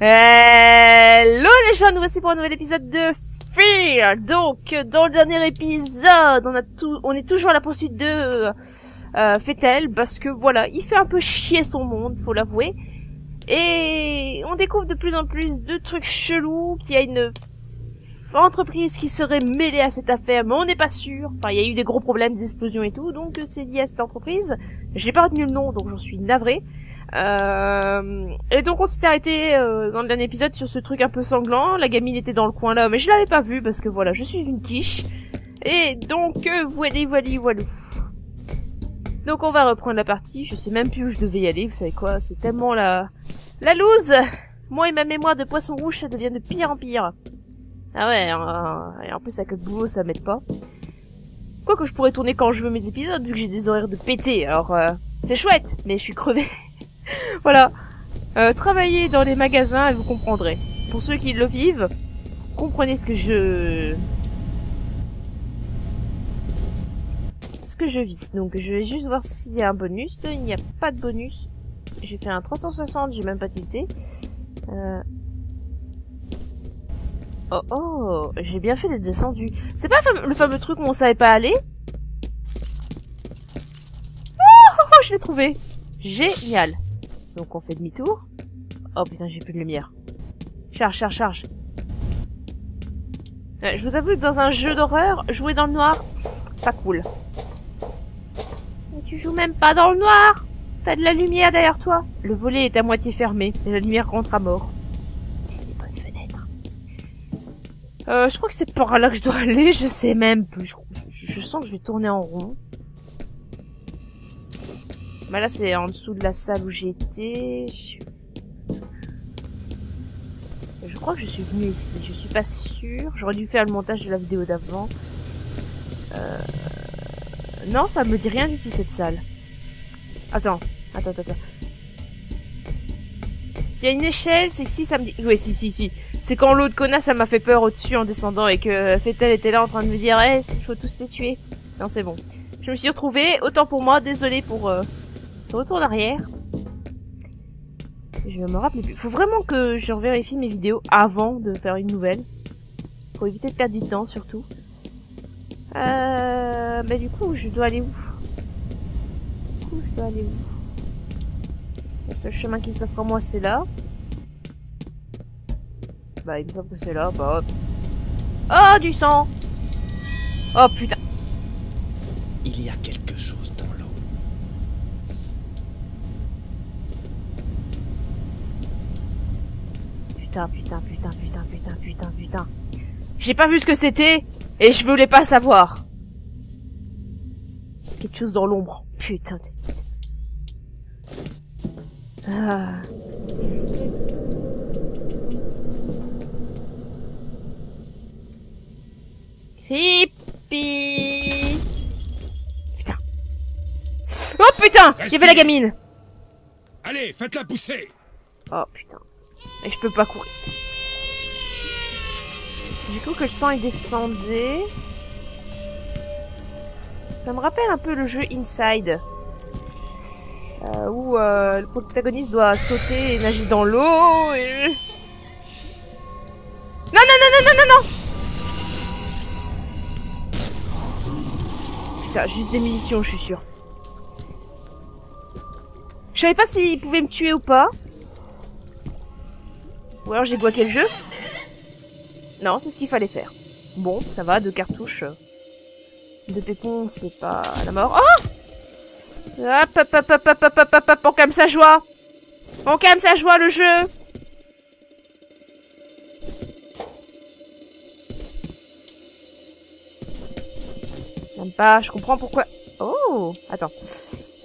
Hello les gens, nous voici pour un nouvel épisode de Fear. Donc, dans le dernier épisode, on a tout, on est toujours à la poursuite de euh, Fettel parce que voilà, il fait un peu chier son monde, faut l'avouer. Et on découvre de plus en plus de trucs chelous, qu'il y a une entreprise qui serait mêlée à cette affaire, mais on n'est pas sûr. Enfin, il y a eu des gros problèmes, des explosions et tout, donc c'est lié à cette entreprise. J'ai pas retenu le nom, donc j'en suis navré. Euh, et donc on s'était arrêté euh, dans le dernier épisode sur ce truc un peu sanglant. La gamine était dans le coin là, mais je l'avais pas vue parce que voilà, je suis une quiche. Et donc euh, voilà, voilà, voilà. Donc on va reprendre la partie. Je sais même plus où je devais y aller. Vous savez quoi? C'est tellement la la loose. Moi et ma mémoire de poisson rouge, ça devient de pire en pire. Ah ouais, euh, et en plus avec le boulot, ça m'aide pas. Quoi que je pourrais tourner quand je veux mes épisodes, vu que j'ai des horaires de pété. Alors euh, c'est chouette, mais je suis crevée. voilà. Euh, travaillez dans les magasins et vous comprendrez. Pour ceux qui le vivent, vous comprenez ce que je... Ce que je vis. Donc je vais juste voir s'il y a un bonus. Il n'y a pas de bonus. J'ai fait un 360, j'ai même pas tilté. Euh... Oh oh, j'ai bien fait d'être descendu. C'est pas le fameux truc où on savait pas aller? Oh, oh, oh, je l'ai trouvé. Génial. Donc on fait demi-tour. Oh putain, j'ai plus de lumière. Charge, charge, charge. Je vous avoue que dans un jeu d'horreur, jouer dans le noir, pas cool. Mais tu joues même pas dans le noir T'as de la lumière derrière toi Le volet est à moitié fermé, et la lumière rentre à mort. Euh, je crois que c'est par là que je dois aller, je sais même plus. Je, sens que je vais tourner en rond. Bah là, c'est en dessous de la salle où j'étais. Je crois que je suis venue ici. Je suis pas sûre. J'aurais dû faire le montage de la vidéo d'avant. Euh... Non, ça me dit rien du tout, cette salle. Attends, attends, attends. S'il y a une échelle, c'est que si ça me dit... Oui, si, si, si. C'est quand l'autre connasse, ça m'a fait peur au-dessus en descendant et que Fettel était là en train de me dire « Eh, il faut tous les tuer. » Non, c'est bon. Je me suis retrouvée. Autant pour moi. Désolée pour... Euh ce retour d'arrière. Je me rappelle plus. Faut vraiment que je vérifie mes vidéos avant de faire une nouvelle. Pour éviter de perdre du temps surtout. Euh... Bah du coup, je dois aller où? Du coup, je dois aller où? Le seul chemin qui s'offre à moi, c'est là. Bah, il me semble que c'est là. Bah hop. Oh, du sang Oh putain Il y a quelque chose dans l'eau. Putain, putain, putain, putain, putain, putain, putain. J'ai pas vu ce que c'était et je voulais pas savoir. Quelque chose dans l'ombre. Putain. Ah. Creepy. Putain. Oh putain J'ai fait la gamine Allez, faites-la pousser Oh putain. Et je peux pas courir. Du coup que le sang il descendait. Ça me rappelle un peu le jeu Inside. Euh, où euh, le protagoniste doit sauter et nager dans l'eau. Non, non, non, non, non, non, non Putain, juste des munitions, je suis sûre. Je savais pas s'il pouvait me tuer ou pas. Ou alors j'ai bloqué le jeu Non, c'est ce qu'il fallait faire. Bon, ça va, deux cartouches. Deux pépons, c'est pas la mort. Oh Hop, hop, hop, hop, hop, hop, hop, hop, on calme sa joie On calme sa joie, le jeu J'aime pas, je comprends pourquoi... Oh Attends.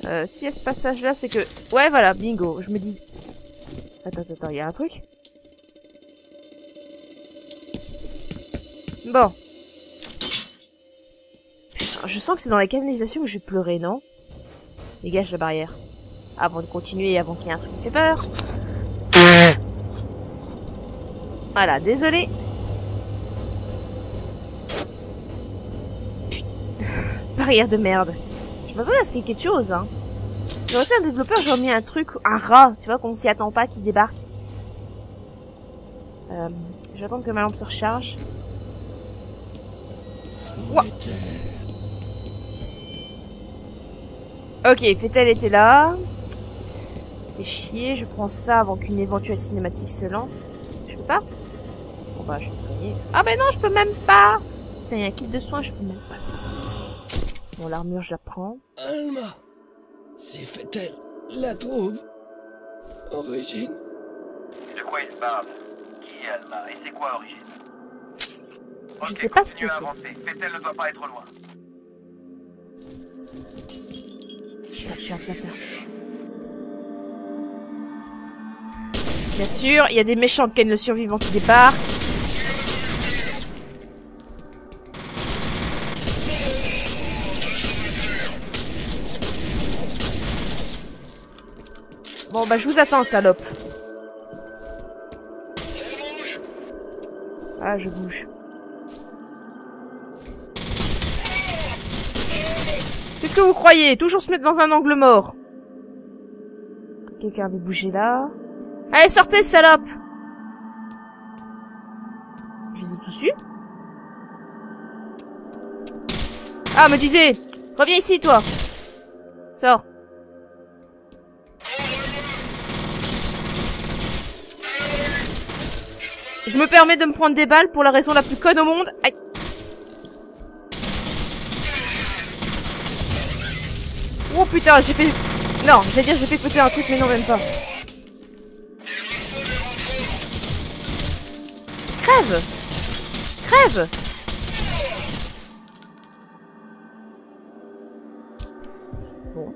Euh, si y a ce passage-là, c'est que... Ouais, voilà, bingo. Je me dis... Attends, attends, il y a un truc Bon. Je sens que c'est dans la canalisation que je vais pleurer, non? Dégage la barrière. Avant de continuer, avant qu'il y ait un truc qui fait peur. Voilà, désolé. Barrière de merde. Je m'attendais à ce qu'il y ait quelque chose, hein. J'aurais été un développeur, j'aurais mis un truc, un rat, tu vois, qu'on s'y attend pas, qui débarque. Euh, J'attends que ma lampe se recharge. Ok, Fetel était là. Fait chier, je prends ça avant qu'une éventuelle cinématique se lance. Je peux pas Bon bah, je vais me soigner. Ah bah non, je peux même pas Putain, il y a un kit de soins, je peux même pas. Bon, l'armure, je la prends. Alma C'est fait-elle La trouve Origine De quoi il parle? Qui est Alma? Et c'est quoi Origine? Je sais pas ce que c'est. avancer. Fettel ne doit pas être loin. Bien sûr, il y a des méchants Ken le survivant qui débarquent. Bon bah je vous attends salope. Ah je bouge. Qu'est-ce que vous croyez Toujours se mettre dans un angle mort. Quelqu'un avait bougé là. Allez, sortez, salope Je les ai tous eus Ah, me disait Reviens ici, toi Sors. Je me permets de me prendre des balles pour la raison la plus conne au monde. Oh putain, j'ai fait... Non, j'allais dire j'ai fait péter un truc, mais non, même pas. Crève Crève Bon.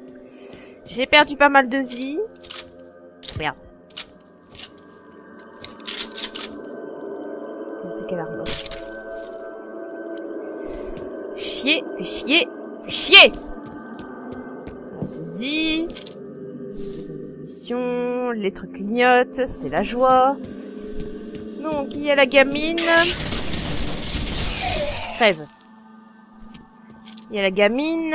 J'ai perdu pas mal de vie. Merde. C'est quelle arme? Chier, fais chier, fais chier C'est dit. Les les trucs clignotent, c'est la joie. Donc, il y a la gamine. Crève. Il y a la gamine.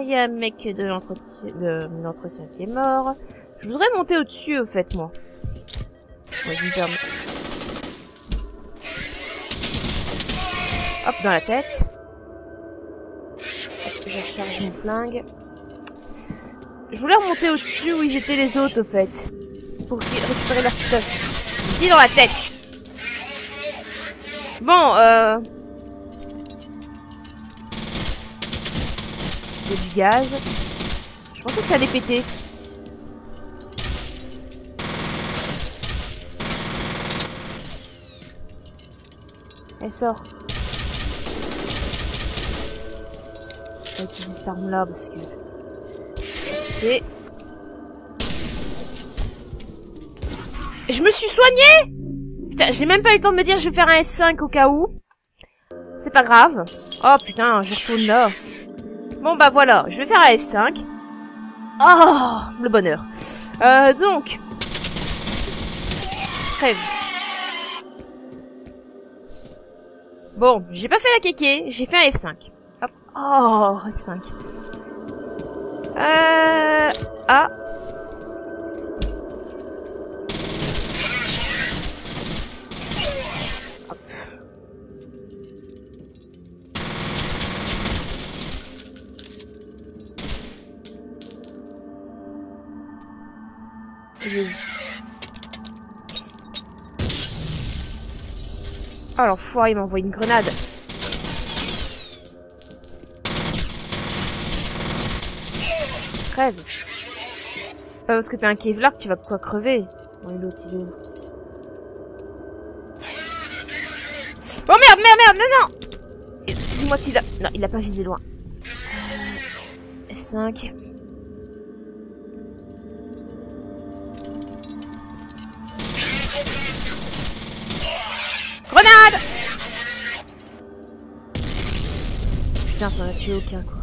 Il y a un mec de l'entretien, qui est mort. Je voudrais monter au-dessus, au fait, moi. Ouais, je me. Hop, dans la tête. Je recharge mon flingue? Je voulais remonter au-dessus où ils étaient les autres, au fait. Pour ré- récupérer leur stuff. Dis dans la tête. Bon, euh... Il y a du gaz. Je pensais que ça allait péter. Elle sort. Je vais utiliser cette arme là parce que... Je me suis soignée j'ai même pas eu le temps de me dire je vais faire un F5 au cas où. C'est pas grave. Oh putain, je retourne là. Bon bah voilà, je vais faire un F5. Oh, le bonheur. Euh, donc... Crève. Bon, j'ai pas fait la kéké, j'ai fait un F5. Hop. Oh, F5. Euh... Ah. Où Oh il m'a envoyé une grenade. Pas parce que t'es un Kevlar que tu vas quoi crever. Bon, l'autre, il est où Oh merde, merde, merde, non, non Dis-moi qu'il a... Non, il a pas visé loin. Euh, F5. Grenade Putain, ça en a tué aucun, quoi.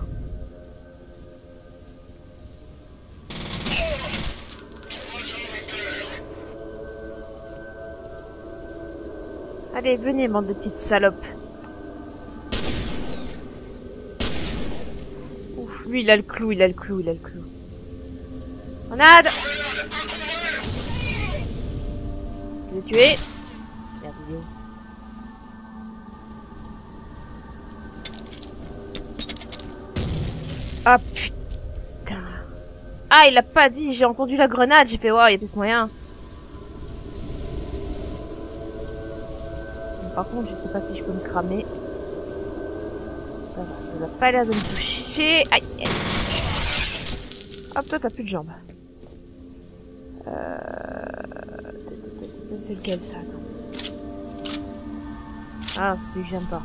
Allez, venez, bande de petites salopes. Ouf. lui, il a le clou, il a le clou, il a le clou. Grenade Je l'ai tué. Merde, il est où Ah putain. Ah, il a pas dit, j'ai entendu la grenade, j'ai fait, ouais, y a plus moyen. Par contre, je sais pas si je peux me cramer. Ça va, ça va pas l'air de me toucher. Aïe, aïe. Hop, toi, t'as plus de jambes. Euh... C'est lequel, ça Attends. Ah, c'est celui que j'aime pas.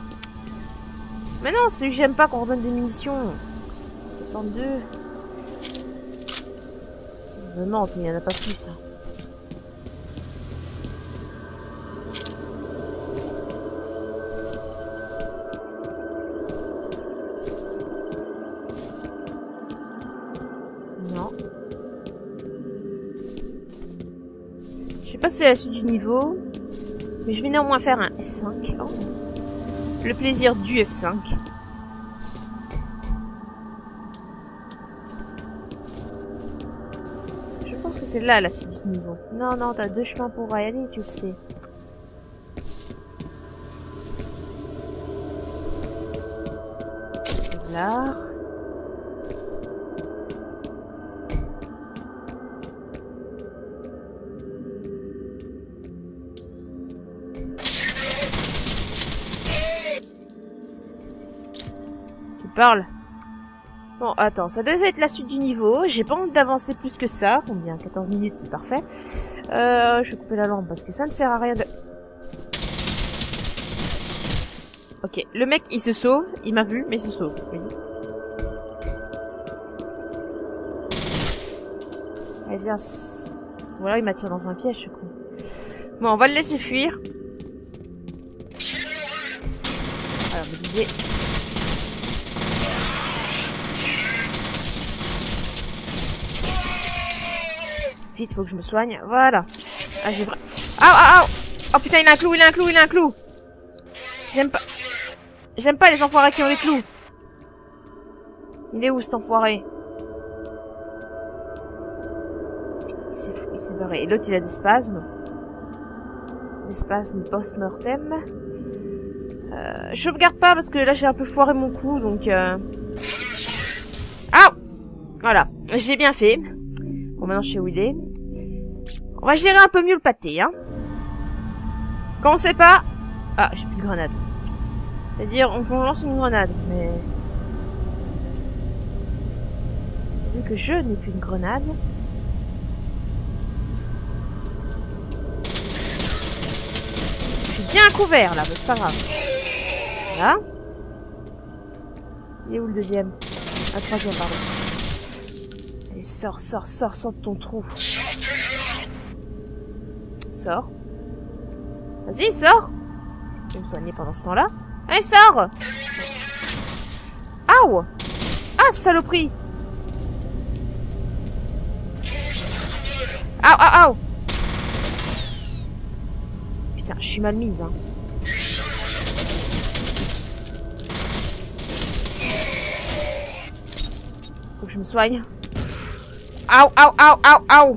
Mais non, c'est celui que j'aime pas qu'on redonne des munitions. 72. Je me mente, mais il y en a pas plus, hein. Passer à la suite du niveau. Mais je vais néanmoins faire un F5. Oh. Le plaisir du F5. Je pense que c'est là la suite du niveau. Non, non, t'as deux chemins pour y aller, tu le sais. Là. Bon, attends, ça devait être la suite du niveau. J'ai pas envie d'avancer plus que ça. Combien 14 minutes, c'est parfait. Euh, je vais couper la lampe parce que ça ne sert à rien de... Ok, le mec, il se sauve. Il m'a vu, mais il se sauve. Oui. Allez, viens. Ou alors il m'attire dans un piège. Bon, on va le laisser fuir. Alors, me disais... Vite, faut que je me soigne. Voilà. Ah, j'ai vraiment... Ah, ah, ah Oh putain, il a un clou, il a un clou, il a un clou J'aime pas... J'aime pas les enfoirés qui ont des clous. Il est où, cet enfoiré? Putain, il s'est fou, il s'est barré. Et l'autre, il a des spasmes. Des spasmes post-mortem. Euh, je sauvegarde pas parce que là, j'ai un peu foiré mon coup, donc... Euh... Ah Voilà, j'ai bien fait. Bon, maintenant, je sais où il est. On va gérer un peu mieux le pâté, hein. Quand on sait pas... Ah, j'ai plus de grenade. C'est-à-dire, on, lance une grenade, mais... Vu que je n'ai plus de grenade... Je suis bien couvert, là, mais c'est pas grave. Voilà. Il est où le deuxième? Un troisième, pardon. Sors, sors, sors, sors de ton trou. Sors. Vas-y, sors Je vais me soigner pendant ce temps-là? Allez, sors Aouh Ah, saloperie Aouh, aouh, aouh Putain, je suis mal mise, hein. Faut que je me soigne. Aouh, aouh, aouh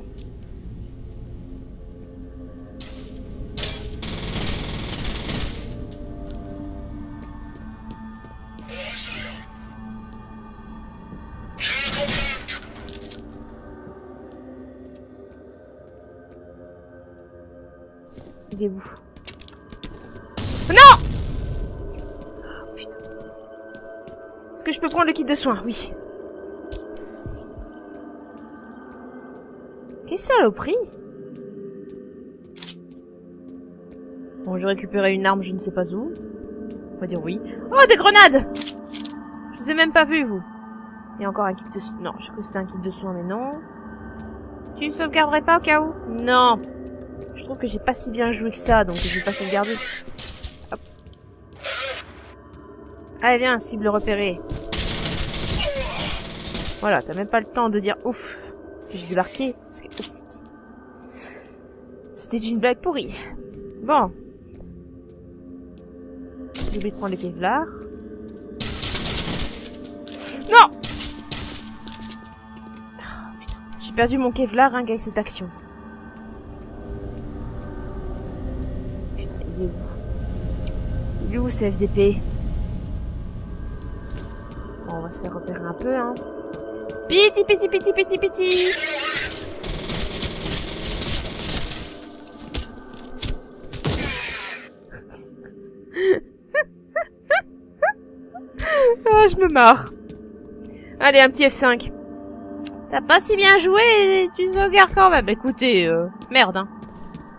Il est où Non Putain. Est-ce que je peux prendre le kit de soins? Oui. Saloperie Bon, j'ai récupéré une arme, je ne sais pas où. On va dire oui. Oh, des grenades Je vous ai même pas vu, vous. A encore un kit de soins. Non, je crois que c'était un kit de soins, mais non. Tu ne sauvegarderais pas au cas où? Non je trouve que j'ai pas si bien joué que ça, donc je vais pas sauvegarder. Hop. Allez, viens, cible repérée. Voilà, t'as même pas le temps de dire ouf que j'ai débarqué. Parce que c'était une blague pourrie. Bon. J'ai oublié de prendre les kevlar. Non perdu mon Kevlar rien qu'avec cette action. Putain, il est où? Il est où ce FDP Bon, on va se faire repérer un peu, hein. Piti, piti, piti, piti, piti Allez, un petit F5. T'as pas si bien joué et tu te regardes quand même. Écoutez, euh, merde, hein.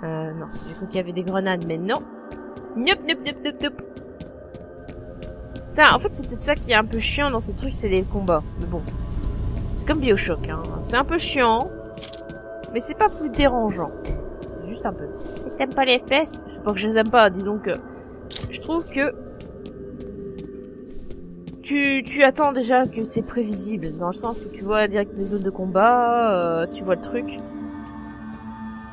Euh, non, j'ai cru qu'il y avait des grenades, mais non. Nup, nup, nup, nup, nup. Putain, en fait, c'est peut-être ça qui est un peu chiant dans ces trucs, c'est les combats. Mais bon. C'est comme Bioshock, hein. C'est un peu chiant, mais c'est pas plus dérangeant. Juste un peu. T'aimes pas les FPS C'est pas que je les aime pas, disons que... Je trouve que tu, attends déjà que c'est prévisible, dans le sens où tu vois direct les zones de combat, euh, tu vois le truc.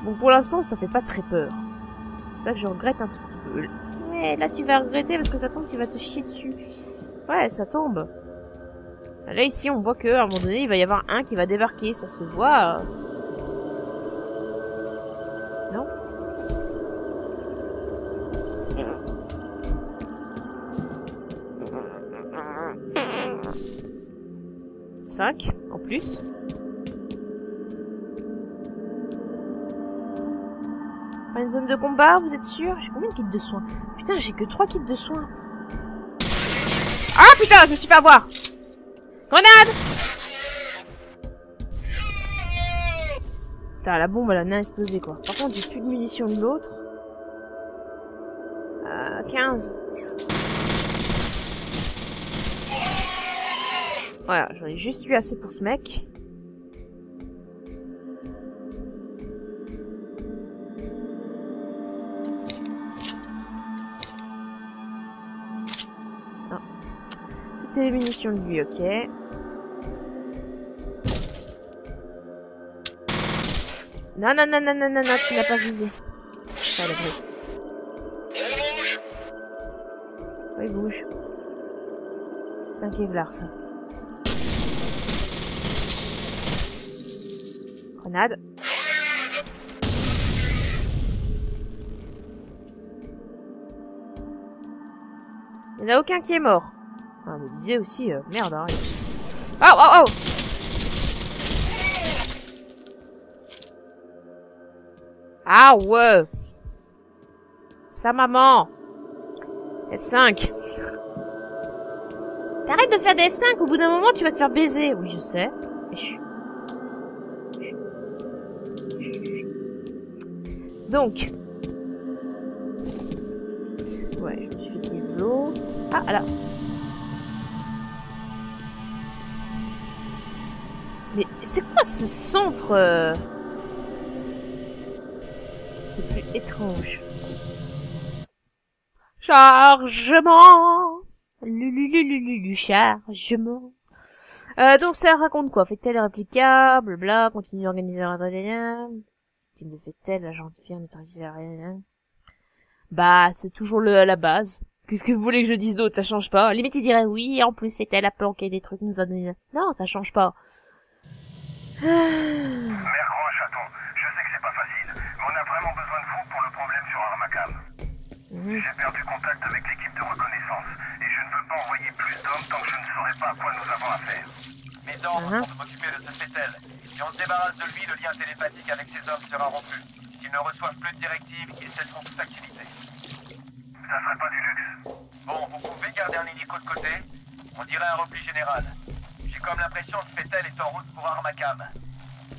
Bon, pour l'instant, ça fait pas très peur. C'est ça que je regrette un tout petit peu. Mais là, tu vas regretter parce que ça tombe, tu vas te chier dessus. Ouais, ça tombe. Là, ici, on voit que à un moment donné, il va y avoir un qui va débarquer, ça se voit. Non? 5 en plus. Pas une zone de combat, vous êtes sûr? J'ai combien de kits de soins? Putain, j'ai que 3 kits de soins. Ah putain, je me suis fait avoir Grenade Putain, la bombe, elle a bien explosé, quoi. Par contre, j'ai plus de munitions de l'autre. Euh, 15. Voilà, j'en ai juste eu assez pour ce mec. Non. Toutes les munitions de lui, ok. Non, non, non, non, non, non, non, tu n'as pas visé. Pas le bruit. Oui, bouge. C'est un Kevlar, ça. Grenade. Il n'y en a aucun qui est mort. Ah, me disait aussi, euh, merde, hein. Oh, oh, oh Ah ouais Sa maman F5 T'arrêtes de faire des F5, au bout d'un moment tu vas te faire baiser. Oui, je sais. Mais chut. Chut. Donc. Ouais, je me suis fait Kevlo. Ah, là. Mais c'est quoi ce centre euh, le plus étrange? Chargement Lululululu, chargement euh, donc ça raconte quoi? Fait-elle est réplicable, bla, continue d'organiser un Fait-elle, agent de firme, neutraliser rien. Bah, c'est toujours le, la base. Qu'est-ce que vous voulez que je dise d'autre? Ça change pas. Limite, il dirait oui, en plus, Fait-elle a planqué des trucs, nous a donné... Non, ça change pas. Mère Gros Chaton, je sais que c'est pas facile, mais on a vraiment besoin de vous pour le problème sur Armakam. Mhm. J'ai perdu contact avec l'équipe de reconnaissance, et je ne veux pas envoyer plus d'hommes tant que je ne saurai pas à quoi nous avons affaire. Mes ordres Mhm. sont de m'occuper de ce Fettel. Si on se débarrasse de lui, le lien télépathique avec ses hommes sera rompu. S'ils ne reçoivent plus de directives, ils cesseront toute activité. Ça serait pas du luxe. Bon, vous pouvez garder un hélico de côté. On dirait un repli général. J'ai comme l'impression que Fettel est en route pour Armakam.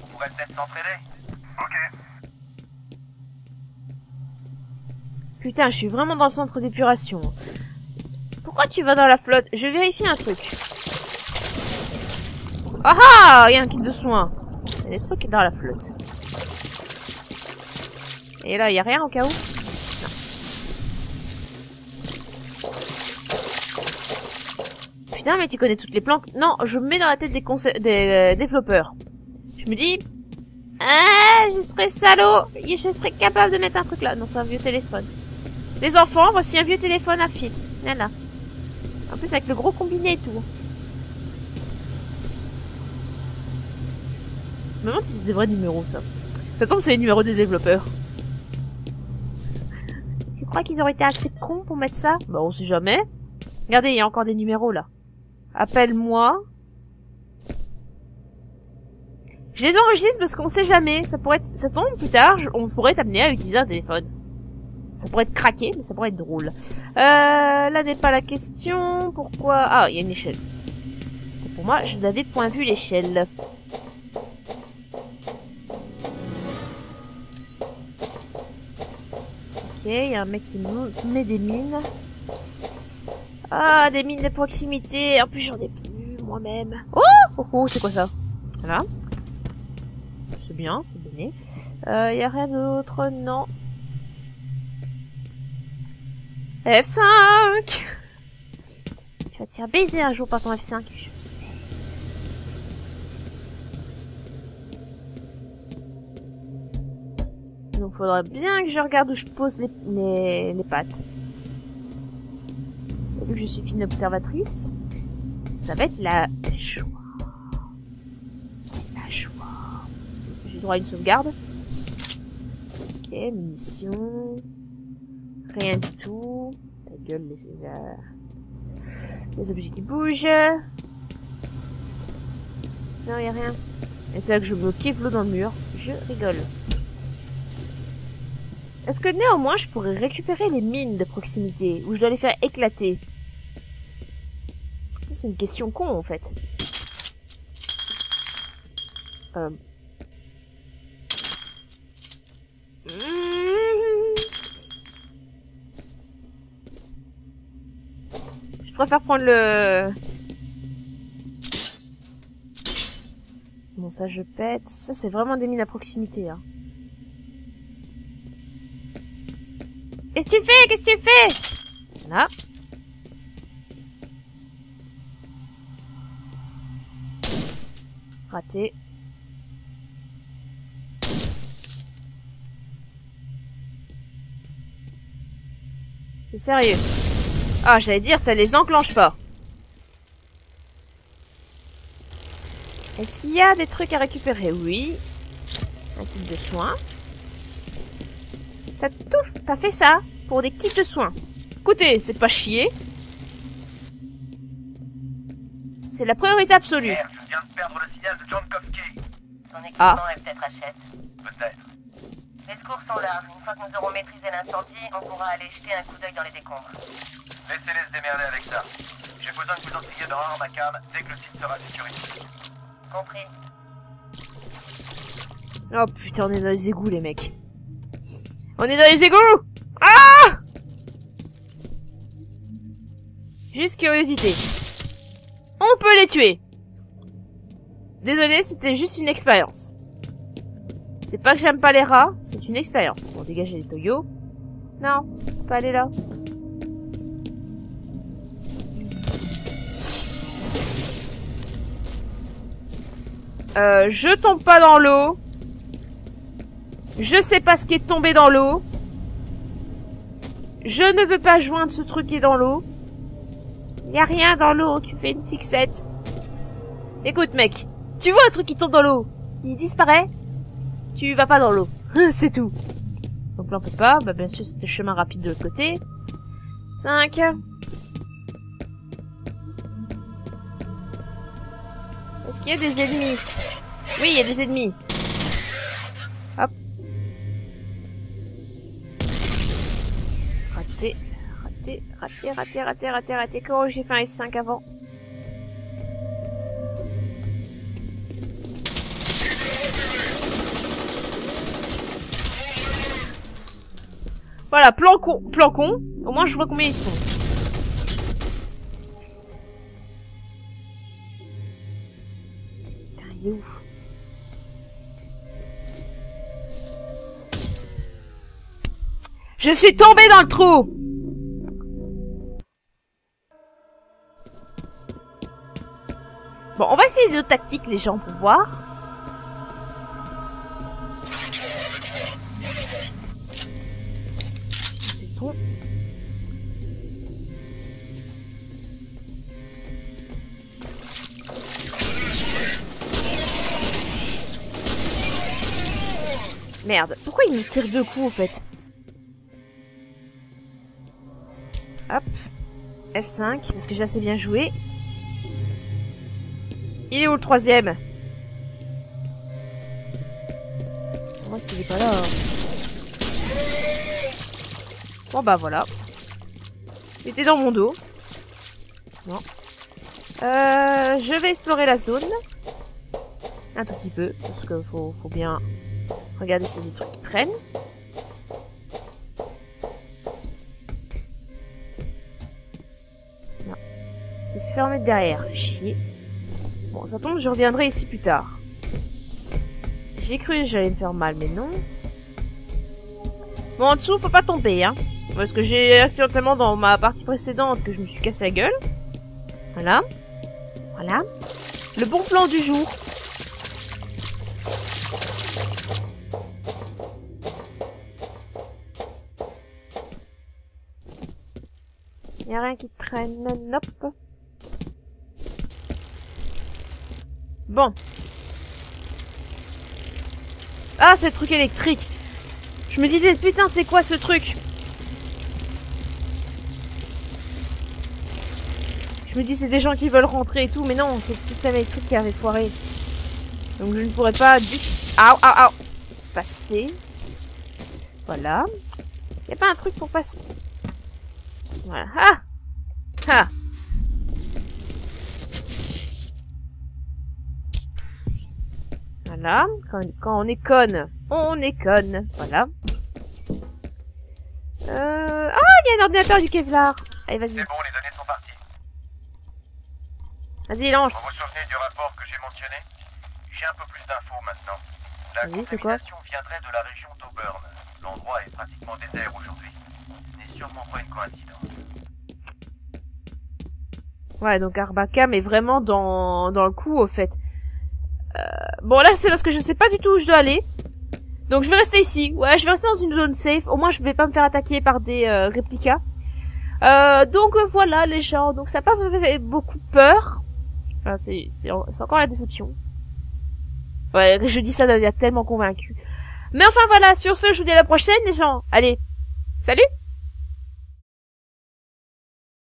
On pourrait peut-être s'entraider. Ok. Putain, je suis vraiment dans le centre d'épuration. Pourquoi tu vas dans la flotte? Je vérifie un truc. Ah ah Il y a un kit de soins. Il y des trucs dans la flotte. Et là, il y a rien au cas où? Putain, mais tu connais toutes les planques. Non, je me mets dans la tête des, euh, développeurs. Je me dis... Ah, je serais salaud Je serais capable de mettre un truc là. Non, c'est un vieux téléphone. Les enfants, voici un vieux téléphone à fil. Voilà. En plus avec le gros combiné et tout. Me demande si c'est des vrais numéros, ça. Ça tombe, c'est les numéros des développeurs. Tu crois qu'ils auraient été assez cons pour mettre ça? Bah, on sait jamais. Regardez, il y a encore des numéros, là. Appelle-moi. Je les enregistre parce qu'on sait jamais. Ça pourrait être, ça tombe plus tard, je- on pourrait t'amener à utiliser un téléphone. Ça pourrait être craqué, mais ça pourrait être drôle. Euh, là n'est pas la question. Pourquoi? Ah, il y a une échelle. Pour moi, je n'avais point vu l'échelle. Il y a un mec qui met des mines. Ah, des mines de proximité. En plus, j'en ai plus moi-même. Oh, oh, oh, c'est quoi ça? Voilà. C'est bien, c'est donné. Euh, y a rien d'autre, non. F5 Tu vas te faire baiser un jour par ton F5, je sais. Donc faudrait bien que je regarde où je pose les, pattes. Et vu que je suis fine observatrice, ça va être la joie. Va être la joie. J'ai droit à une sauvegarde. Ok, munitions. Rien du tout. Ta gueule, les les, les objets qui bougent. Non, y a rien. Et c'est là que je me kiffe l'eau dans le mur. Je rigole. Est-ce que néanmoins je pourrais récupérer les mines de proximité ou je dois les faire éclater? C'est une question con en fait. Euh. Je préfère prendre le... Bon ça je pète. Ça c'est vraiment des mines à proximité. Hein. Qu'est-ce que tu fais? Qu'est-ce que tu fais? Voilà. Raté. C'est sérieux. Ah, j'allais dire, ça les enclenche pas. Est-ce qu'il y a des trucs à récupérer? Oui. Un kit de soins. T'as tout, t'as fait ça pour des kits de soins. Écoutez, faites pas chier. C'est la priorité absolue. Merde, je viens de perdre le signal de Jankowski. Son équipement Ah. est peut-être achète. Peut-être. Les secours sont là. Une fois que nous aurons maîtrisé l'incendie, on pourra aller jeter un coup d'œil dans les décombres. Laissez-les se démerder avec ça. J'ai besoin que vous entriez dehors ma cam dès que le site sera sécurisé. Compris. Oh putain, on est dans les égouts, les mecs. On est dans les égouts Ah Juste curiosité. On peut les tuer. Désolé, c'était juste une expérience. C'est pas que j'aime pas les rats, c'est une expérience. Pour dégager les toyos. Non, pas aller là. Euh, je tombe pas dans l'eau. Je sais pas ce qui est tombé dans l'eau. Je ne veux pas joindre ce truc qui est dans l'eau. Y a rien dans l'eau, tu fais une fixette. Écoute mec, tu vois un truc qui tombe dans l'eau, qui disparaît, tu vas pas dans l'eau. C'est tout. Donc là on peut pas, bah bien sûr c'était chemin rapide de l'autre côté. 5. Est-ce qu'il y a des ennemis? Oui, il y a des ennemis. Raté, raté, raté, raté, raté, raté. Comment j'ai fait un F5 avant? Voilà, plan con, plan con. Au moins je vois combien ils sont. Putain, il est où Je suis tombée dans le trou Bon, on va essayer une autre tactique, les gens, pour voir. Merde, pourquoi il me tire deux coups, au fait? Hop. F5, parce que j'ai assez bien joué. Il est où le troisième? Moi, s'il est pas là... hein. Bon bah voilà. Il était dans mon dos. Non. Euh, je vais explorer la zone. Un tout petit peu, parce que faut, faut bien regarder s'il y a des trucs qui traînent. Non. C'est fermé derrière, c'est chier. Bon, ça tombe, je reviendrai ici plus tard. J'ai cru que j'allais me faire mal, mais non. Bon, en dessous, faut pas tomber, hein. Parce que j'ai accidentellement dans ma partie précédente que je me suis cassé la gueule. Voilà. Voilà. Le bon plan du jour. Y a rien qui traîne, nope. Bon. Ah, c'est le truc électrique. Je me disais, putain, c'est quoi ce truc? Je me dis, c'est des gens qui veulent rentrer et tout, mais non, c'est le système électrique qui avait foiré. Donc je ne pourrais pas du... Aouh, aouh, aouh Passer. Voilà. Y a pas un truc pour passer Voilà. Ah Ah Voilà. Quand, quand on est conne, on est conne. Voilà. Euh... Ah, il y a un ordinateur du Kevlar. Allez, vas-y. C'est bon, les données sont parties. Vas-y, lance. Vous vous souvenez du rapport que j'ai mentionné? J'ai un peu plus d'infos maintenant. La contamination viendrait de la région d'Auburn. L'endroit est pratiquement désert aujourd'hui. Ce n'est sûrement pas une coïncidence. Ouais, donc Arbacam est vraiment dans, dans le coup, au fait. Euh, bon, là, c'est parce que je sais pas du tout où je dois aller. Donc, je vais rester ici. Ouais, je vais rester dans une zone safe. Au moins, je vais pas me faire attaquer par des euh, réplicas. Euh, donc, voilà, les gens. Donc, ça n'a pas fait beaucoup peur. Enfin, c'est c'est en- c'est encore la déception. Ouais, je dis ça d'un air tellement convaincu. Mais enfin, voilà. Sur ce, je vous dis à la prochaine, les gens. Allez. Salut